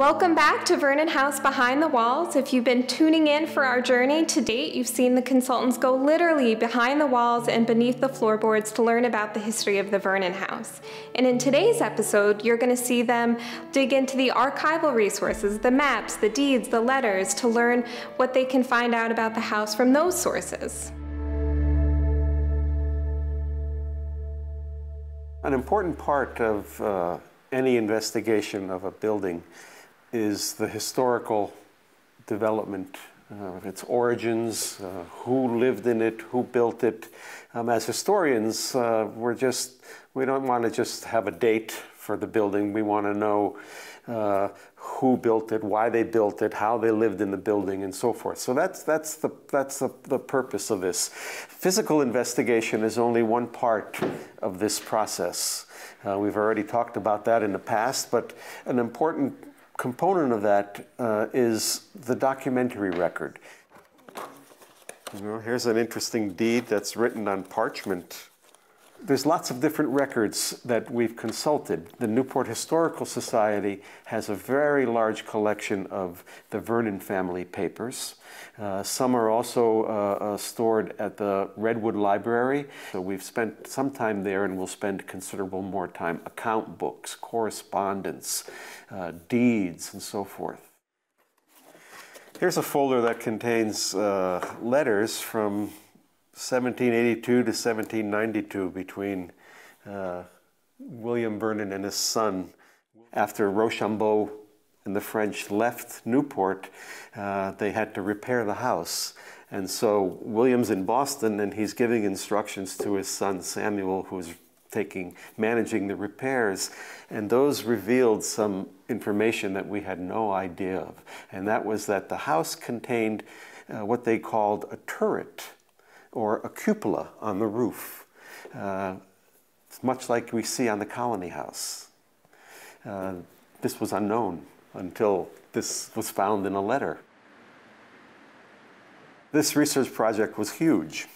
Welcome back to Vernon House Behind the Walls. If you've been tuning in for our journey to date, you've seen the consultants go literally behind the walls and beneath the floorboards to learn about the history of the Vernon House. And in today's episode, you're going to see them dig into the archival resources, the maps, the deeds, the letters, to learn what they can find out about the house from those sources. An important part of uh, any investigation of a building is the historical development, uh, its origins, uh, who lived in it, who built it. Um, as historians, uh, we're just, we don't want to just have a date for the building. We want to know uh, who built it, why they built it, how they lived in the building, and so forth. So that's, that's, the, that's the, the purpose of this. Physical investigation is only one part of this process. Uh, we've already talked about that in the past, but an important component of that uh, is the documentary record. You know, here's an interesting deed that's written on parchment. There's lots of different records that we've consulted. The Newport Historical Society has a very large collection of the Vernon family papers. Uh, some are also uh, uh, stored at the Redwood Library. So we've spent some time there and we'll spend considerable more time. Account books, correspondence, uh, deeds, and so forth. Here's a folder that contains uh, letters from 1782 to 1792 between uh, William Vernon and his son. After Rochambeau and the French left Newport, uh, they had to repair the house. And so William's in Boston and he's giving instructions to his son Samuel, who's taking managing the repairs and those revealed some information that we had no idea of and that was that the house contained uh, what they called a turret or a cupola on the roof. Uh, much like we see on the Colony House. Uh, this was unknown until this was found in a letter. This research project was huge.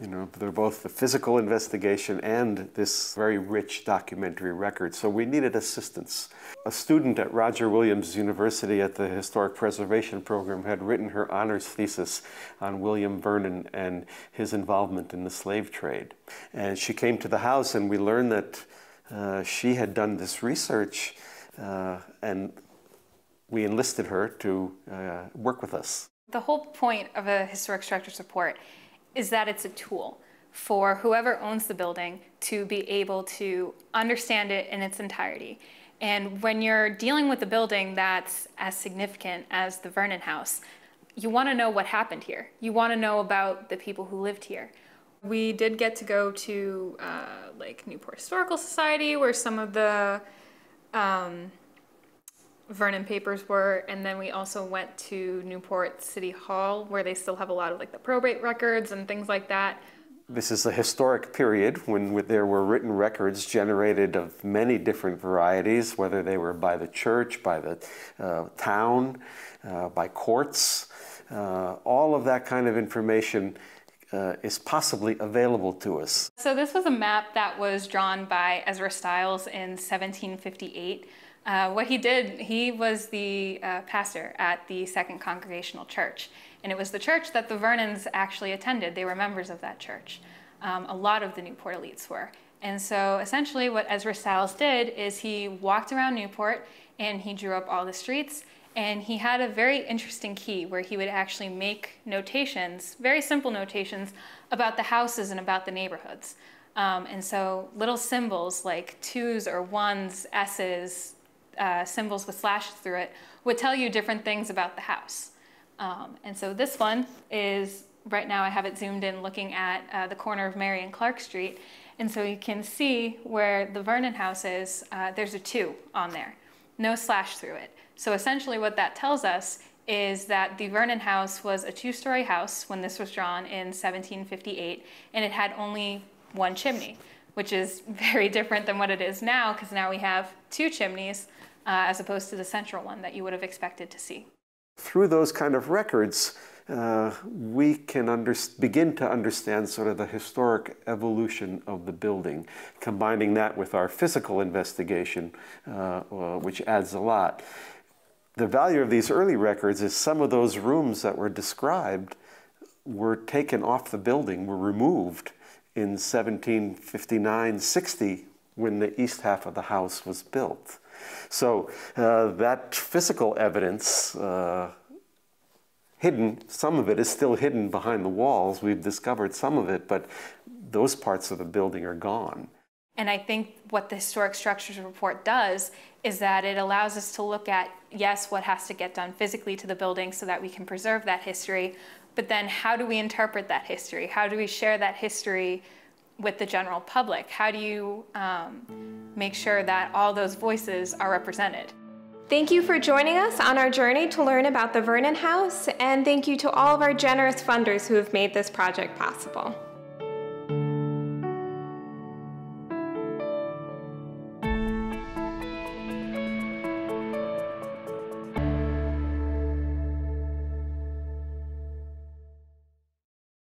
You know, they're both the physical investigation and this very rich documentary record. So we needed assistance. A student at Roger Williams University at the Historic Preservation Program had written her honors thesis on William Vernon and his involvement in the slave trade. And she came to the house and we learned that uh, she had done this research uh, and we enlisted her to uh, work with us. The whole point of a historic structure report is that it's a tool for whoever owns the building to be able to understand it in its entirety. And when you're dealing with a building that's as significant as the Vernon House, you want to know what happened here. You want to know about the people who lived here. We did get to go to uh, like Newport Historical Society, where some of the um, Vernon papers were, and then we also went to Newport City Hall where they still have a lot of like the probate records and things like that. This is a historic period when there were written records generated of many different varieties, whether they were by the church, by the uh, town, uh, by courts. Uh, all of that kind of information uh, is possibly available to us. So this was a map that was drawn by Ezra Stiles in 1758 uh, what he did, he was the uh, pastor at the Second Congregational Church. And it was the church that the Vernons actually attended. They were members of that church. Um, a lot of the Newport elites were. And so essentially what Ezra Stiles did is he walked around Newport and he drew up all the streets and he had a very interesting key where he would actually make notations, very simple notations, about the houses and about the neighborhoods. Um, and so little symbols like twos or ones, S's, uh, symbols with slashes through it would tell you different things about the house. Um, and so this one is, right now I have it zoomed in looking at uh, the corner of Mary and Clarke Street. And so you can see where the Vernon house is, uh, there's a two on there, no slash through it. So essentially what that tells us is that the Vernon house was a two-story house when this was drawn in 1758, and it had only one chimney, which is very different than what it is now, because now we have two chimneys, uh, as opposed to the central one that you would have expected to see. Through those kind of records, uh, we can begin to understand sort of the historic evolution of the building, combining that with our physical investigation, uh, uh which adds a lot. the value of these early records is some of those rooms that were described were taken off the building, were removed in 1759 60 when the east half of the house was built. So uh, that physical evidence, uh, hidden, some of it is still hidden behind the walls. We've discovered some of it, but those parts of the building are gone. And I think what the Historic Structures Report does is that it allows us to look at, yes, what has to get done physically to the building so that we can preserve that history, but then how do we interpret that history? How do we share that history with the general public? How do you um, make sure that all those voices are represented? Thank you for joining us on our journey to learn about the Vernon House, and thank you to all of our generous funders who have made this project possible.